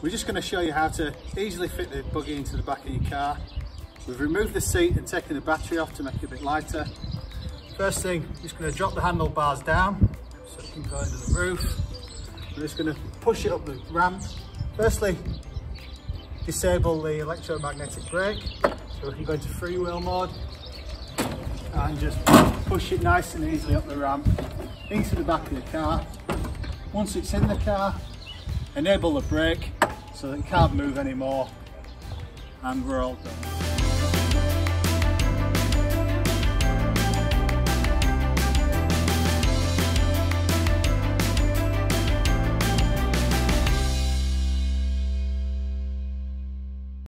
We're just going to show you how to easily fit the buggy into the back of your car. We've removed the seat and taken the battery off to make it a bit lighter. First thing, just going to drop the handlebars down so it can go under the roof. We're just going to push it up the ramp. Firstly, disable the electromagnetic brake so we can go into freewheel mode and just push it nice and easily up the ramp into the back of the car. Once it's in the car, enable the brake so that it can't move anymore and we're all done.